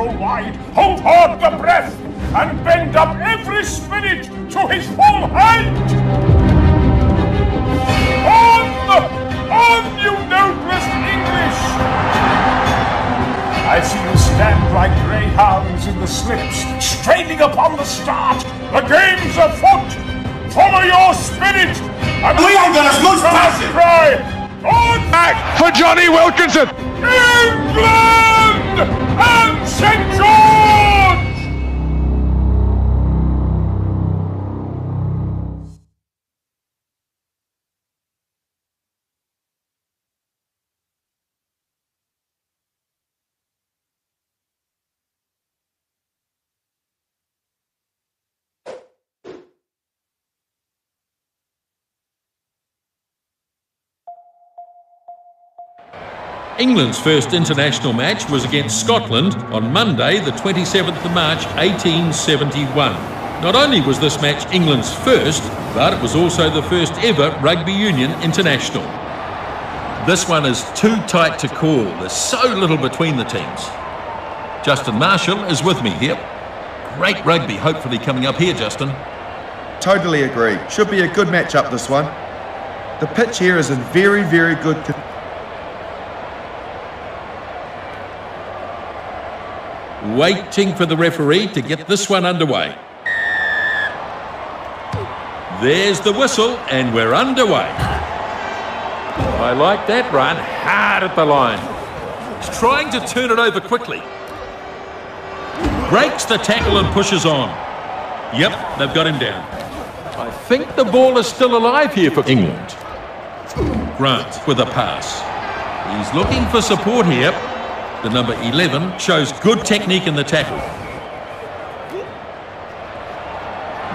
and stretch the nostril wide, hold hard the breath, and bend up every spirit to his full height. On! On, you noblest English! I see you stand like greyhounds in the slips, straining upon the start. The game's afoot. Follow your spirit. And We ain't gonna lose passion. Cry. On back for Jonny Wilkinson. England and St. England's first international match was against Scotland on Monday, the 27th of March 1871. Not only was this match England's first, but it was also the first ever rugby union international. This one is too tight to call. There's so little between the teams. Justin Marshall is with me here. Great rugby, hopefully coming up here, Justin. Totally agree. Should be a good match up this one. The pitch here is in very, very good condition. Waiting for the referee to get this one underway. There's the whistle, and we're underway. I like that run, hard at the line. He's trying to turn it over quickly. Breaks the tackle and pushes on. Yep, they've got him down. I think the ball is still alive here for England. Grant with a pass. He's looking for support here. The number 11 shows good technique in the tackle.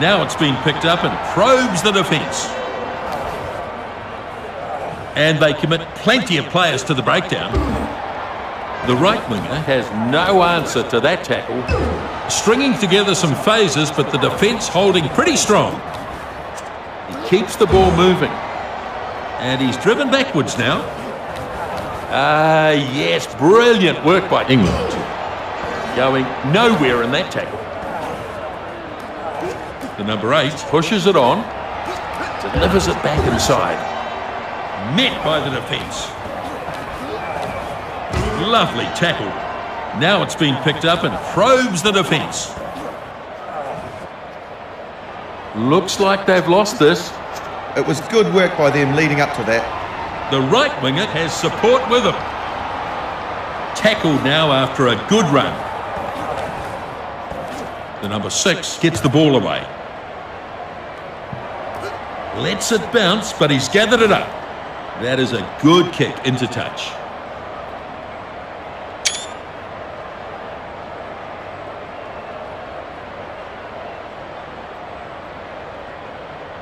Now it's been picked up and probes the defence. And they commit plenty of players to the breakdown. The right winger has no answer to that tackle. Stringing together some phases, but the defence holding pretty strong. He keeps the ball moving. And he's driven backwards now. Ah, yes, brilliant work by England. Going nowhere in that tackle. The number eight pushes it on, delivers it back inside. Met by the defence. Lovely tackle. Now it's been picked up and probes the defence. Looks like they've lost this. It was good work by them leading up to that. The right winger has support with him. Tackled now after a good run. The number six gets the ball away. Lets it bounce, but he's gathered it up. That is a good kick into touch.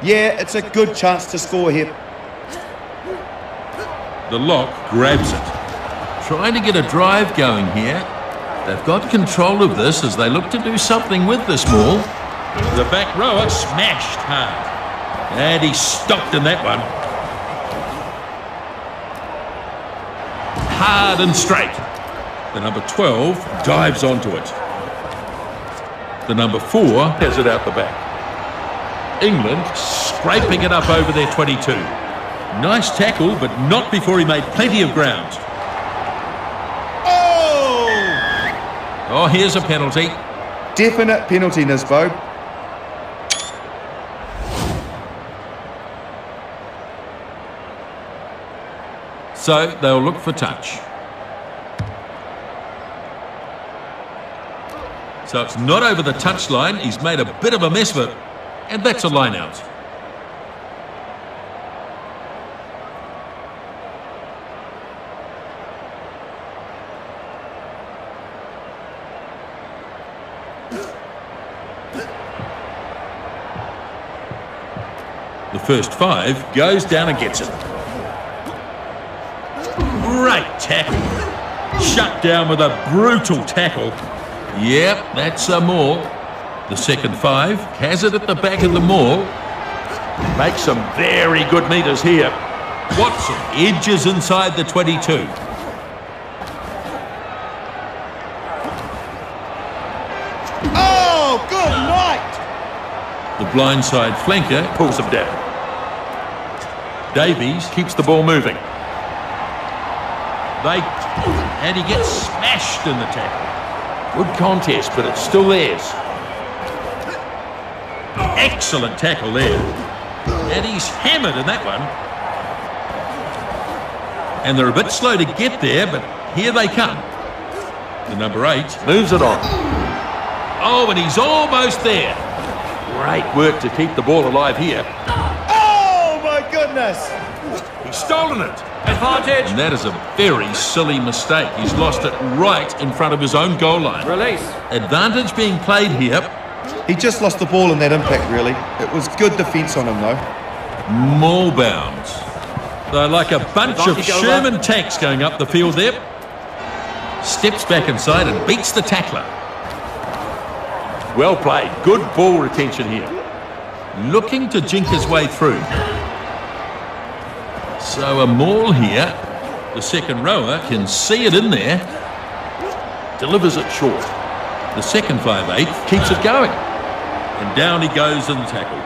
Yeah, it's a good chance to score here. The lock grabs it. Trying to get a drive going here. They've got control of this as they look to do something with this ball. The back rower smashed hard. And he stopped in that one. Hard and straight. The number 12 dives onto it. The number 4 has it out the back. England scraping it up over their 22. Nice tackle, but not before he made plenty of ground. Oh! Oh, here's a penalty. Definite penalty, Nisbo. So they'll look for touch. So it's not over the touchline. He's made a bit of a mess of it. And that's a line out. first five, goes down and gets it. Great tackle. Shut down with a brutal tackle. Yep, that's a maul. The second five has it at the back of the maul. Makes some very good metres here. Watson edges inside the 22. Oh, good night! The blindside flanker pulls him down. Davies keeps the ball moving. They and he gets smashed in the tackle. Good contest, but it's still theirs. Excellent tackle there. And he's hammered in that one. And they're a bit slow to get there, but here they come. The number eight moves it on. Oh, and he's almost there. Great work to keep the ball alive here. Goodness! He's stolen it. Advantage. And that is a very silly mistake. He's lost it right in front of his own goal line. Release. Advantage being played here. He just lost the ball in that impact, really. It was good defence on him, though. Maul bounds. They're like a bunch of Advantage over. Sherman tanks going up the field there. Steps back inside and beats the tackler. Well played. Good ball retention here. Looking to jink his way through. So a maul here. The second rower can see it in there. Delivers it short. The second 5'8 keeps it going. And down he goes in the tackle.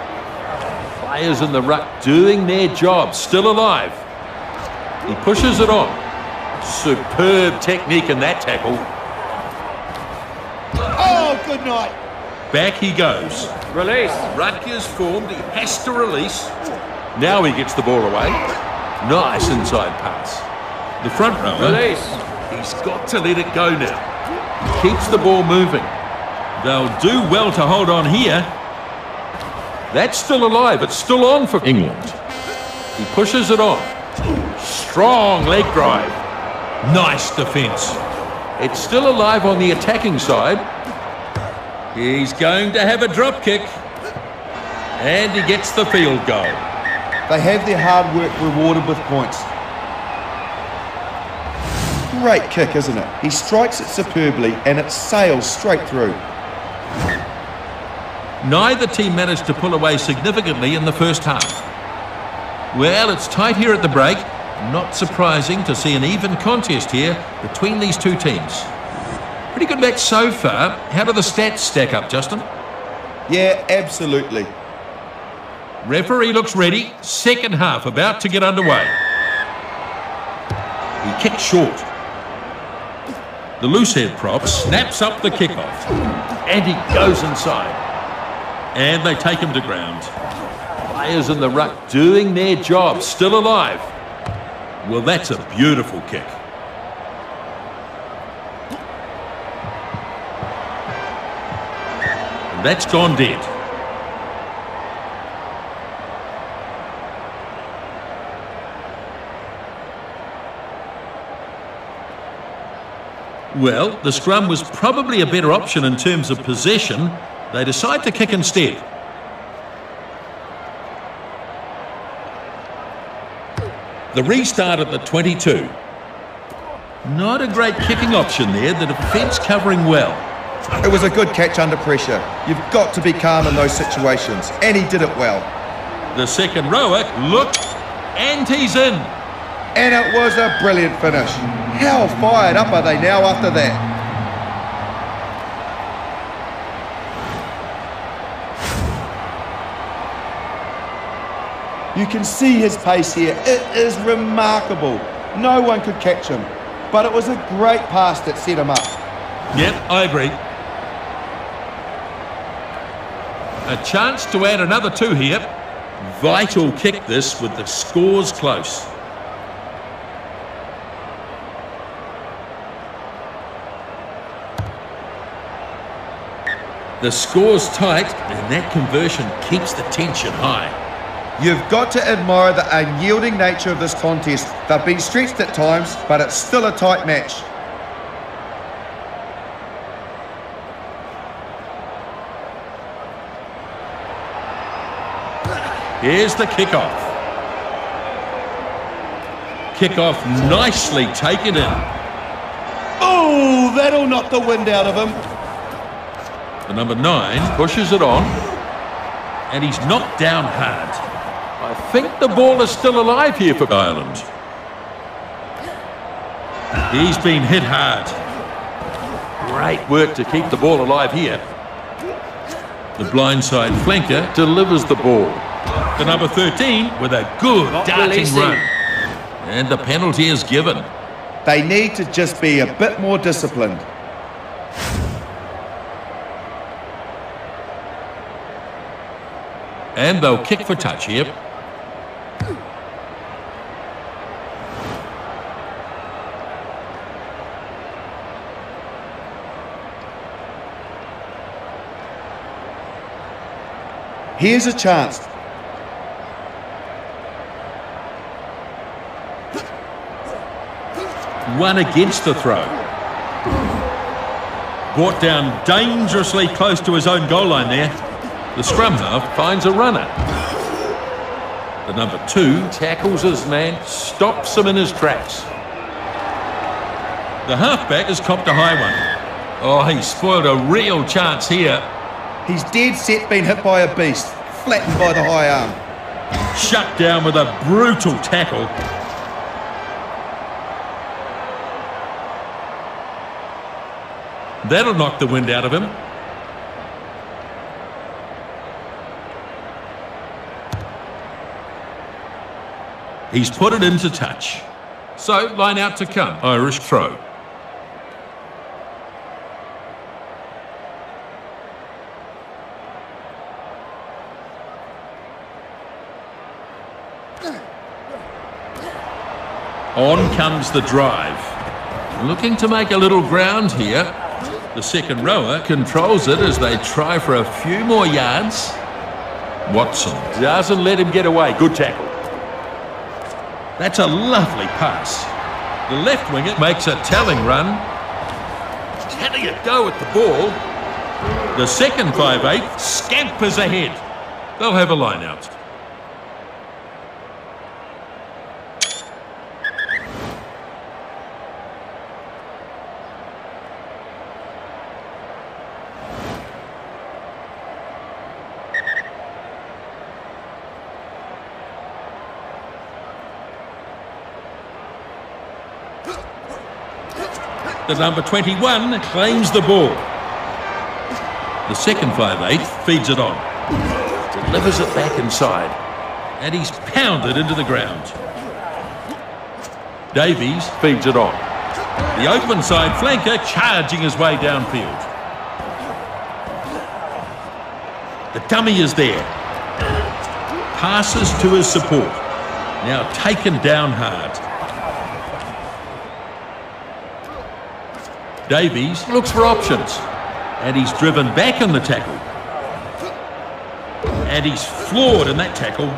Players in the ruck doing their job, still alive. He pushes it on. Superb technique in that tackle. Oh, good night! Back he goes. Release. Rutgers formed, he has to release. Now he gets the ball away. Nice inside pass. The front rower, Release. he's got to let it go now. He keeps the ball moving. They'll do well to hold on here. That's still alive. It's still on for England. He pushes it on. Strong leg drive. Nice defence. It's still alive on the attacking side. He's going to have a drop kick. And he gets the field goal. They have their hard work rewarded with points. Great kick, isn't it? He strikes it superbly and it sails straight through. Neither team managed to pull away significantly in the first half. Well, it's tight here at the break. Not surprising to see an even contest here between these two teams. Pretty good match so far. How do the stats stack up, Justin? Yeah, absolutely. Referee looks ready. Second half about to get underway. He kicks short. The loose head prop snaps up the kickoff. And he goes inside. And they take him to ground. Players in the ruck doing their job, still alive. Well, that's a beautiful kick. And that's gone dead. Well, the scrum was probably a better option in terms of possession. They decide to kick instead. The restart at the 22. Not a great kicking option there, the defence covering well. It was a good catch under pressure. You've got to be calm in those situations, and he did it well. The second rower looked, and he's in. And it was a brilliant finish. How fired up are they now after that? You can see his pace here. It is remarkable. No one could catch him. But it was a great pass that set him up. Yep, I agree. A chance to add another two here. Vital kick this with the scores close. The score's tight, and that conversion keeps the tension high. You've got to admire the unyielding nature of this contest. They've been stretched at times, but it's still a tight match. Here's the kickoff. Kickoff nicely taken in. Oh, that'll knock the wind out of him. The number nine pushes it on, and he's knocked down hard. I think the ball is still alive here for Ireland. He's been hit hard. Great work to keep the ball alive here. The blindside flanker delivers the ball. The number 13 with a good Not darting releasing. run. And the penalty is given. They need to just be a bit more disciplined. And they'll kick for touch here. Here's a chance. One against the throw. Brought down dangerously close to his own goal line there. The scrum half finds a runner. The number two tackles his man, stops him in his tracks. The halfback has copped a high one. Oh, he spoiled a real chance here. He's dead set being hit by a beast, flattened by the high arm. Shut down with a brutal tackle. That'll knock the wind out of him. He's put it into touch. So, line out to come. Irish throw. On comes the drive. Looking to make a little ground here. The second rower controls it as they try for a few more yards. Watson doesn't let him get away. Good tackle. That's a lovely pass. The left winger makes a telling run. Having a go at the ball. The second 5'8 scampers ahead. They'll have a line out. The number 21 claims the ball. The second 5'8 feeds it on. Delivers it back inside. And he's pounded into the ground. Davies feeds it on. The open side flanker charging his way downfield. The dummy is there. Passes to his support. Now taken down hard. Davies looks for options. And he's driven back in the tackle. And he's floored in that tackle.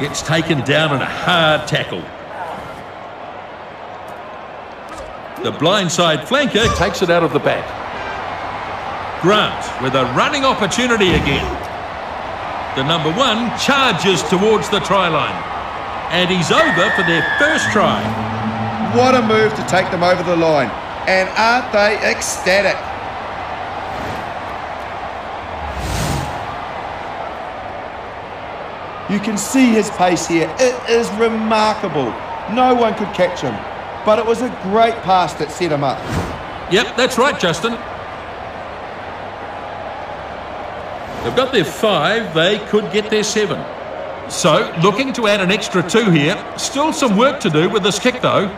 Gets taken down in a hard tackle. The blindside flanker takes it out of the back. Grant with a running opportunity again. The number one charges towards the try line. And he's over for their first try. What a move to take them over the line. And aren't they ecstatic? You can see his pace here. It is remarkable. No one could catch him. But it was a great pass that set him up. Yep, that's right, Justin. They've got their five, they could get their seven. So, looking to add an extra two here. Still some work to do with this kick, though.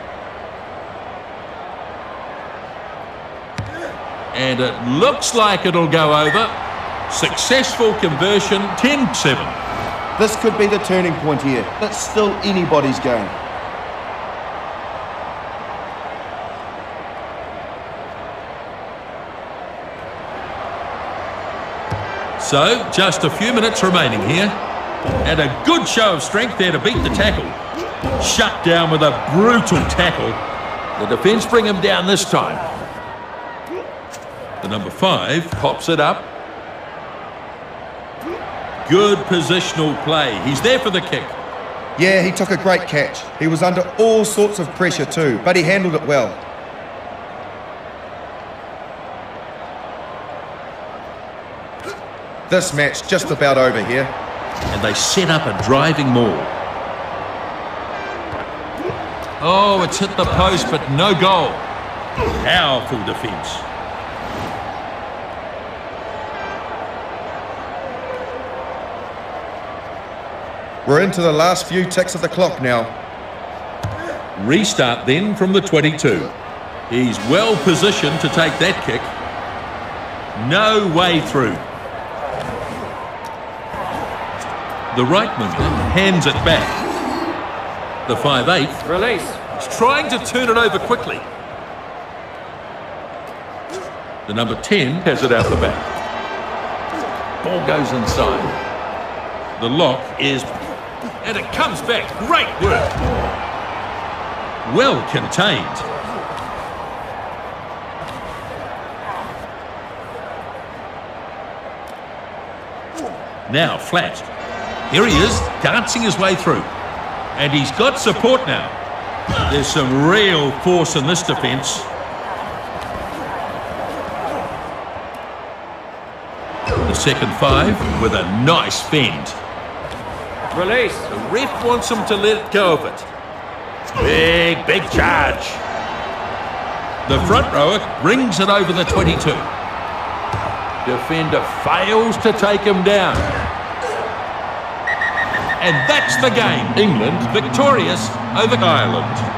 And it looks like it'll go over. Successful conversion, 10-7. This could be the turning point here. It's still anybody's game. So, just a few minutes remaining here. And a good show of strength there to beat the tackle. Shut down with a brutal tackle. The defence bring him down this time. The number five pops it up. Good positional play. He's there for the kick. Yeah, he took a great catch. He was under all sorts of pressure too, but he handled it well. This match just about over here. And they set up a driving maul. Oh, it's hit the post, but no goal. Powerful defence. We're into the last few ticks of the clock now. Restart then from the 22. He's well positioned to take that kick. No way through. The right winger hands it back. The 5'8 Release. is trying to turn it over quickly. The number 10 has it out the back. Ball goes inside. The lock is... And it comes back. Great work. Well contained. Now flat. Here he is, dancing his way through. And he's got support now. There's some real force in this defence. The second five with a nice fend. Release. The ref wants him to let go of it. Big, big charge. The front rower brings it over the 22. Defender fails to take him down. And that's the game. England victorious over Ireland.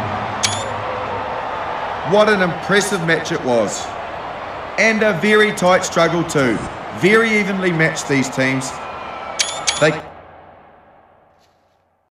What an impressive match it was. And a very tight struggle too. Very evenly matched these teams. They